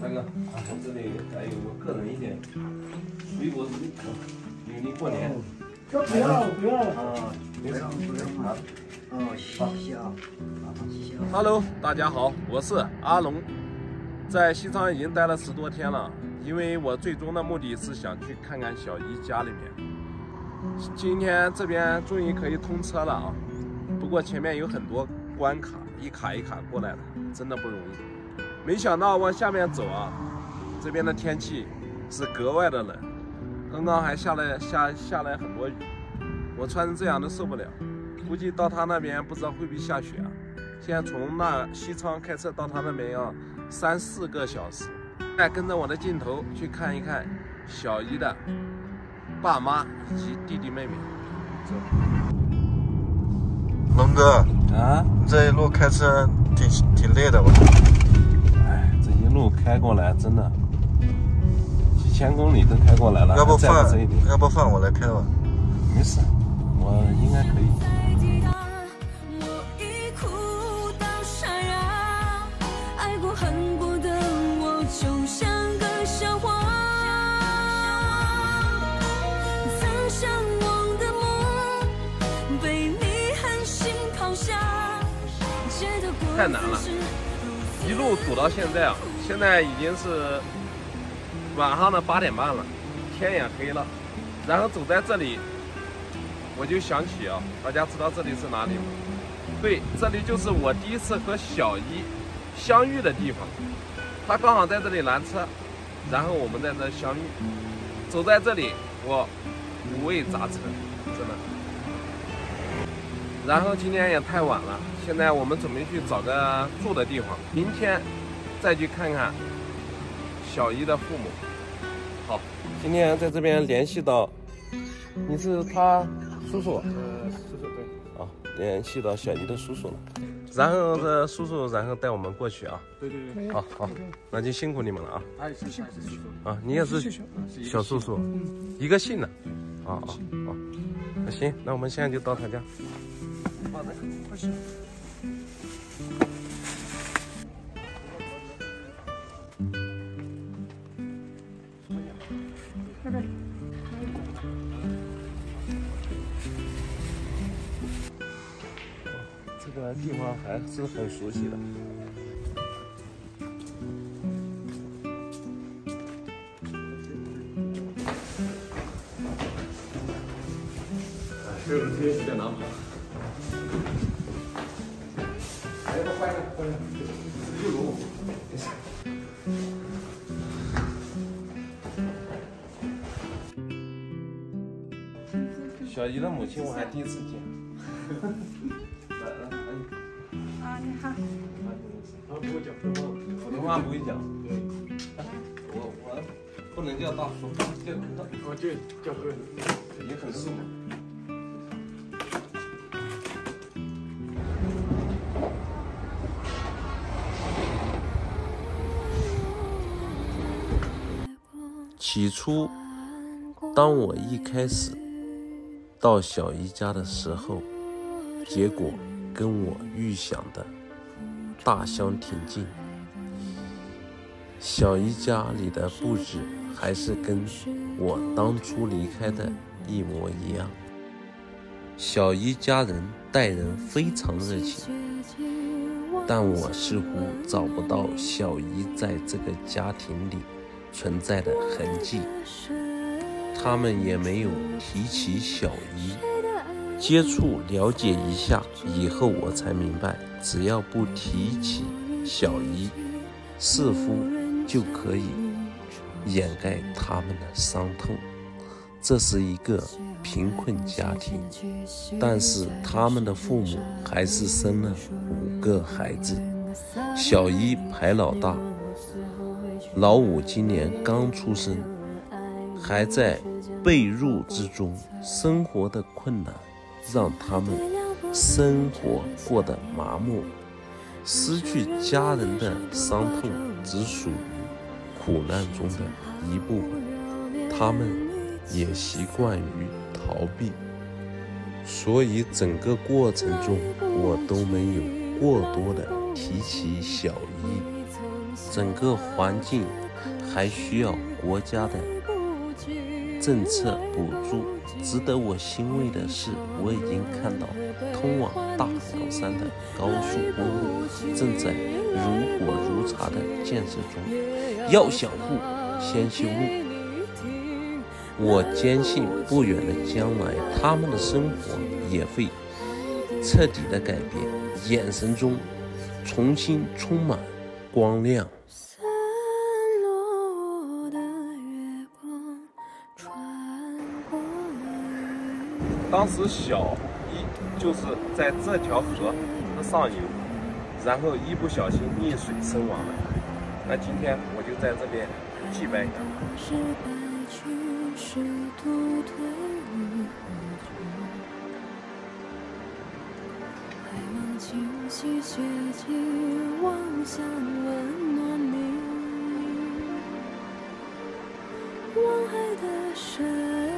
大哥，我这里还有我个人一点水果礼物，因为你过年。这不要不要啊，不要不要啊！哦，谢谢啊，谢谢啊。Hello，大家好，我是阿龙，在西昌已经待了十多天了。因为我最终的目的是想去看看小姨家里面。今天这边终于可以通车了啊，不过前面有很多关卡，一卡一卡过来的，真的不容易。没想到往下面走啊，这边的天气是格外的冷，刚刚还下了下下来很多雨，我穿成这样都受不了。估计到他那边不知道会不会下雪啊。现在从那西昌开车到他那边要三四个小时。再跟着我的镜头去看一看小姨的爸妈以及弟弟妹妹。走。龙哥，啊，你这一路开车挺挺累的吧？开过来真的几千公里都开过来了，要不放？要不放我来开吧？没事，我应该可以。我已哭到沙哑，爱过恨过的我就像个笑话。曾向往的梦被你狠心抛下，觉得过太难了一路堵到现在啊，现在已经是晚上的八点半了，天也黑了。然后走在这里，我就想起啊，大家知道这里是哪里吗？对，这里就是我第一次和小一相遇的地方。他刚好在这里拦车，然后我们在这相遇。走在这里，我五味杂陈，真的。然后今天也太晚了，现在我们准备去找个住的地方，明天再去看看小姨的父母。好，今天在这边联系到，你是他叔叔？呃，叔叔对，啊，联系到小姨的叔叔了。然后这叔叔，然后带我们过去啊。对对对，好好，那就辛苦你们了啊！哎，是是是叔叔，啊，你也是小叔叔，一个姓的。啊啊啊！那行，那我们现在就到他家。好的，快去。这个地方还是很熟悉的。哎，这个天有点难跑。小姨的母亲我还第一次见。来来，哎。啊，你好。他不会讲普通话，普通话不会讲。我我不能叫大叔，叫大，我就，叫哥。也很瘦。起初，当我一开始到小姨家的时候，结果跟我预想的大相庭径。小姨家里的布置还是跟我当初离开的一模一样。小姨家人待人非常热情，但我似乎找不到小姨在这个家庭里存在的痕迹。他们也没有提起小姨。接触了解一下以后，我才明白，只要不提起小姨，似乎就可以掩盖他们的伤痛。这是一个贫困家庭，但是他们的父母还是生了五个孩子，小姨排老大，老五今年刚出生，还在被褥之中，生活的困难让他们生活过得麻木，失去家人的伤痛只属于苦难中的一部分，他们也习惯于逃避，所以整个过程中我都没有过多的提起小姨。整个环境还需要国家的政策补助。值得我欣慰的是，我已经看到通往大凉山的高速公路正在如火如荼的建设中。要想富，先修路。我坚信，不远的将来，他们的生活也会彻底的改变，眼神中重新充满光亮。当时小一就是在这条河的上游，然后一不小心溺水身亡了。那今天我就在这边祭拜一下。是独退于还望清晰血迹，妄想温暖你。望海的深